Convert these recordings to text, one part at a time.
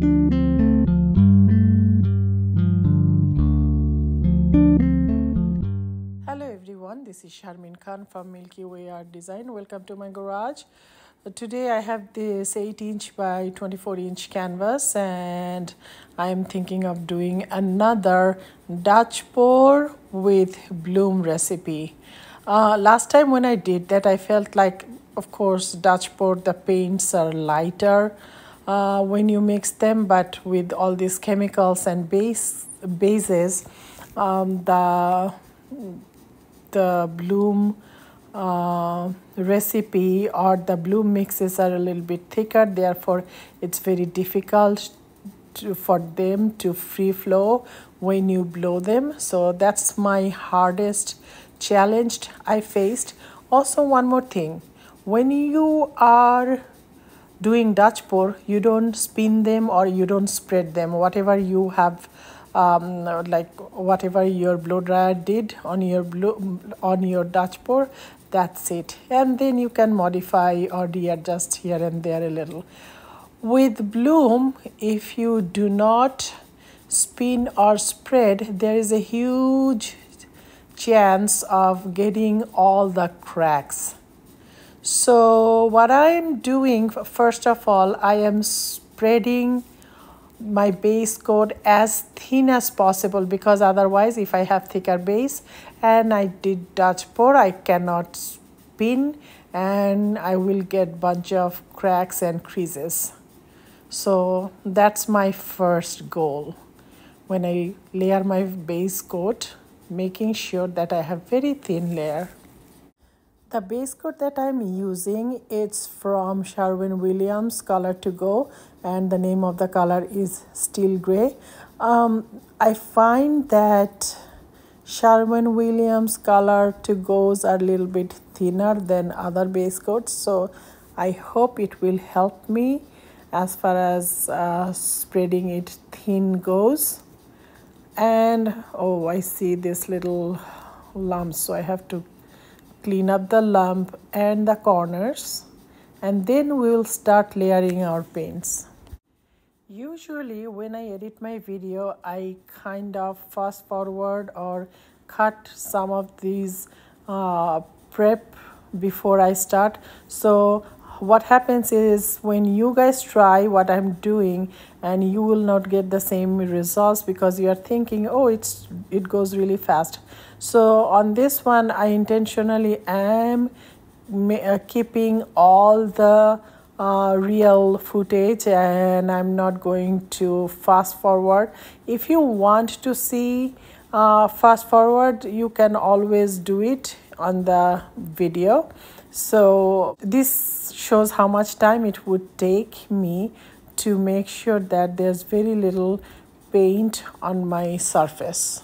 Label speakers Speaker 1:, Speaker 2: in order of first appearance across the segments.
Speaker 1: Hello everyone, this is Sharmin Khan from Milky Way Art Design. Welcome to my garage. Today I have this 8 inch by 24 inch canvas and I am thinking of doing another Dutch pour with bloom recipe. Uh, last time when I did that I felt like of course Dutch pour the paints are lighter uh, when you mix them but with all these chemicals and base bases um, the the bloom uh, recipe or the bloom mixes are a little bit thicker. Therefore it's very difficult to, for them to free flow when you blow them. So that's my hardest challenge I faced. Also one more thing. When you are doing Dutch pour you don't spin them or you don't spread them. Whatever you have um, like whatever your blow dryer did on your blow on your Dutch pour that's it. And then you can modify or readjust here and there a little. With bloom if you do not spin or spread there is a huge chance of getting all the cracks so what I am doing first of all I am spreading my base coat as thin as possible because otherwise if I have thicker base and I did Dutch pour I cannot spin and I will get bunch of cracks and creases. So that's my first goal when I layer my base coat making sure that I have very thin layer. The base coat that I'm using it's from Sherwin-Williams Color to Go and the name of the color is Steel Gray. Um, I find that Sherwin-Williams Color to Goes are a little bit thinner than other base coats so I hope it will help me as far as uh, spreading it thin goes and oh I see this little lumps so I have to clean up the lump and the corners and then we will start layering our paints. Usually when I edit my video I kind of fast forward or cut some of these uh, prep before I start so what happens is when you guys try what I'm doing and you will not get the same results because you are thinking oh it's it goes really fast so on this one I intentionally am uh, keeping all the uh, real footage and I'm not going to fast forward. If you want to see uh, fast forward you can always do it on the video. So this shows how much time it would take me to make sure that there's very little paint on my surface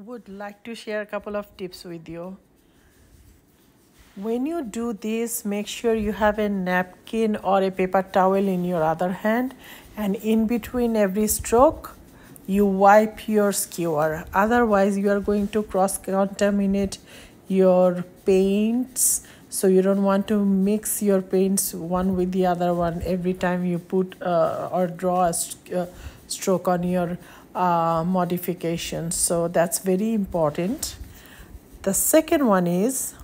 Speaker 1: would like to share a couple of tips with you. When you do this, make sure you have a napkin or a paper towel in your other hand and in between every stroke, you wipe your skewer. Otherwise, you are going to cross contaminate your paints so you don't want to mix your paints one with the other one every time you put uh, or draw a uh, stroke on your uh, modifications so that's very important. The second one is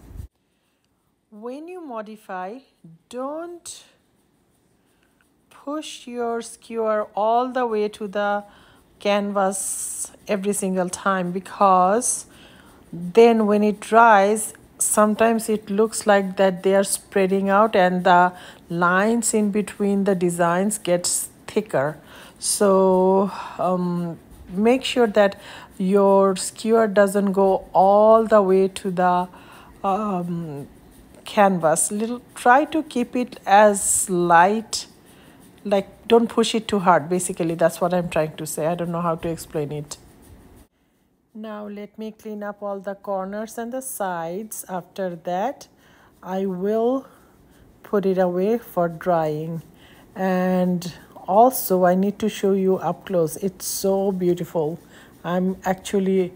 Speaker 1: when you modify don't push your skewer all the way to the canvas every single time because then when it dries sometimes it looks like that they are spreading out and the lines in between the designs gets thicker so um, make sure that your skewer doesn't go all the way to the um, canvas. Little try to keep it as light like don't push it too hard. Basically that's what i'm trying to say. I don't know how to explain it. Now let me clean up all the corners and the sides. After that I will put it away for drying. And also I need to show you up close. It's so beautiful. I'm actually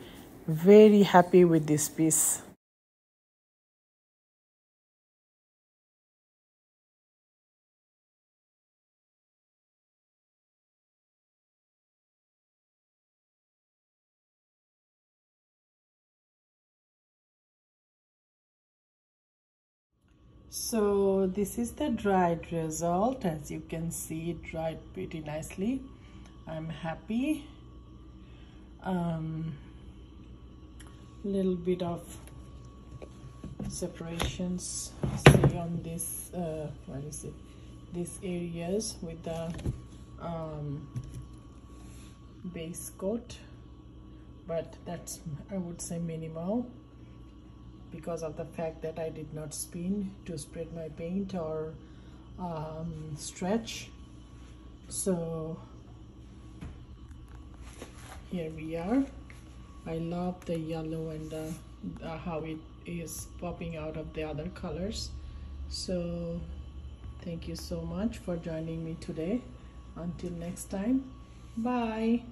Speaker 1: very happy with this piece so this is the dried result. As you can see it dried pretty nicely. I'm happy. Um, little bit of separations say on this uh, what is it? These areas with the um, base coat. But that's I would say minimal because of the fact that I did not spin to spread my paint or um, stretch. So here we are. I love the yellow and the, how it is popping out of the other colors. So thank you so much for joining me today. Until next time bye